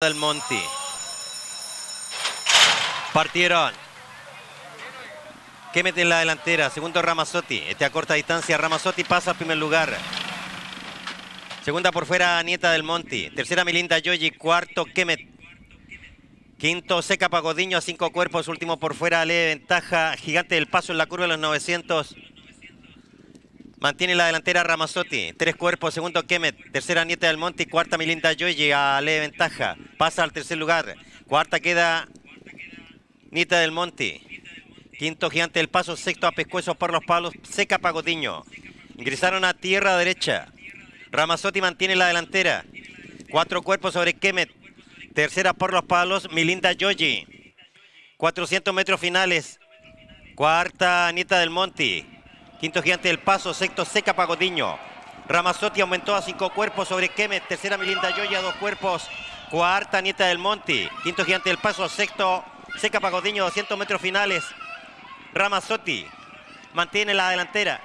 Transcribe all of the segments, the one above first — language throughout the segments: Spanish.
del Monti. Partieron. Que mete en la delantera. Segundo Ramazotti. Este a corta distancia. Ramazotti pasa al primer lugar. Segunda por fuera Nieta del Monti. Tercera Milinda Yoyi. Cuarto Kemet. Quinto Seca Pagodiño a cinco cuerpos. Último por fuera Ale Ventaja. Gigante del Paso en la curva de los 900. Mantiene la delantera Ramazotti. Tres cuerpos. Segundo Kemet. Tercera Nieta del Monte. Cuarta Milinda Yoyi. A Le Ventaja. Pasa al tercer lugar. Cuarta queda Nieta del Monte. Quinto Gigante del Paso. Sexto a Pescuezo por los palos. Seca Pagodiño. Ingresaron a tierra derecha. Ramazotti mantiene la delantera. Cuatro cuerpos sobre Kemet. Tercera por los palos. Milinda Yoyi. 400 metros finales. Cuarta Nieta del Monte. Quinto gigante del paso, sexto Seca Pagodiño. Ramazotti aumentó a cinco cuerpos sobre Kemet. Tercera Milinda Yoya, dos cuerpos. Cuarta Nieta del Monte. Quinto gigante del paso, sexto Seca Pagodiño, 200 metros finales. Ramazotti mantiene la delantera.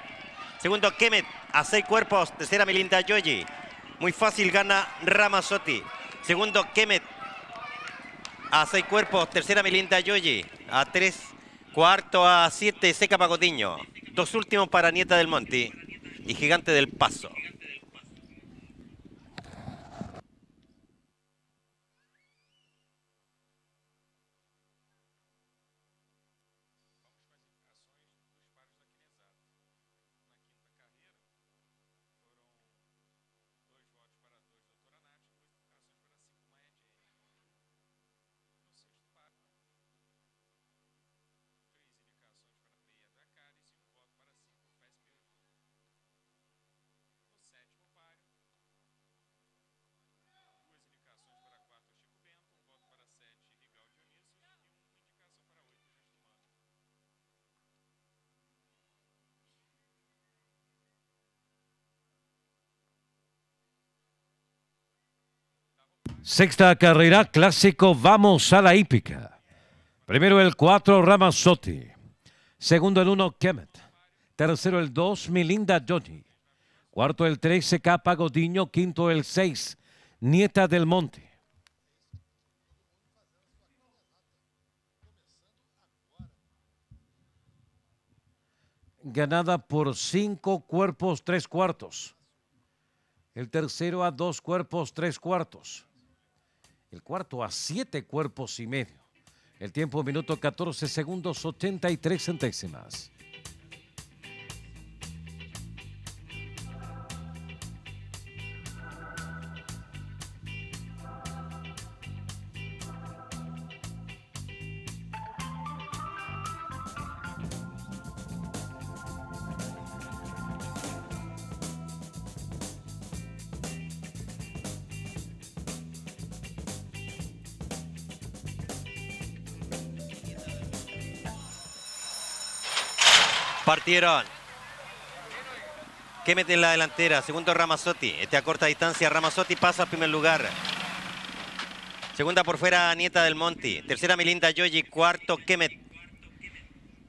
Segundo Kemet a seis cuerpos. Tercera Milinda Yoyi. Muy fácil gana Ramazotti. Segundo Kemet a seis cuerpos. Tercera Milinda Yoyi. A tres. Cuarto a siete Seca Pagodiño. Dos últimos para Nieta del Monte y Gigante del Paso. Sexta carrera clásico, vamos a la hípica. Primero el 4, Ramazotti. Segundo el 1, Kemet. Tercero el 2, Milinda Joji. Cuarto el 13, Capa Godiño. Quinto el 6, Nieta del Monte. Ganada por cinco cuerpos, tres cuartos. El tercero a dos cuerpos, tres cuartos. El cuarto a siete cuerpos y medio. El tiempo minuto 14 segundos 83 centésimas. Partieron. Que en la delantera. Segundo Ramazotti. Este a corta distancia. Ramazotti pasa al primer lugar. Segunda por fuera Nieta del Monti. Tercera Milinda Yoyi. Cuarto Kemet.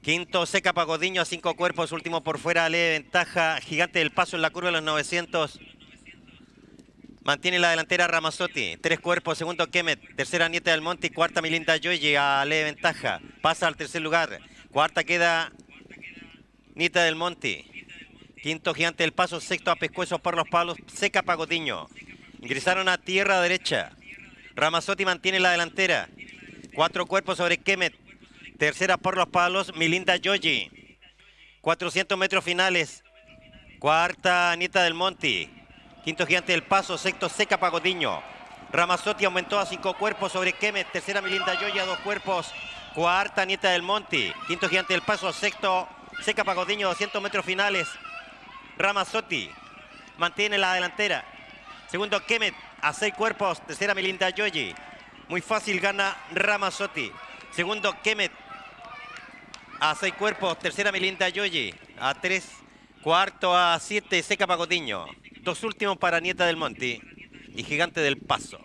Quinto Seca Pagodiño a cinco cuerpos. Último por fuera Le Ventaja. Gigante del Paso en la curva de los 900. Mantiene la delantera Ramazotti. Tres cuerpos. Segundo Kemet. Tercera Nieta del Monte. Cuarta Milinda Yoyi a Le Ventaja. Pasa al tercer lugar. Cuarta queda Nieta del Monte. Quinto Gigante del Paso, sexto a Pescuezo por los palos, Seca Pagodiño. Ingresaron a tierra derecha. Ramazotti mantiene la delantera. Cuatro cuerpos sobre Kemet. Tercera por los palos, Milinda Yoyi. 400 metros finales. Cuarta Nieta del Monte. Quinto Gigante del Paso, sexto Seca Pagodiño. Ramazotti aumentó a cinco cuerpos sobre Kemet. Tercera Milinda Yoyi a dos cuerpos. Cuarta Nieta del Monte. Quinto Gigante del Paso, sexto Seca Pagodiño, 200 metros finales. Ramazotti mantiene la delantera. Segundo Kemet a seis cuerpos. Tercera Milinda Yoyi. Muy fácil gana Ramazotti. Segundo Kemet a seis cuerpos. Tercera Milinda Yoyi. A tres. Cuarto a siete Seca Pagodiño. Dos últimos para Nieta del Monte y Gigante del Paso.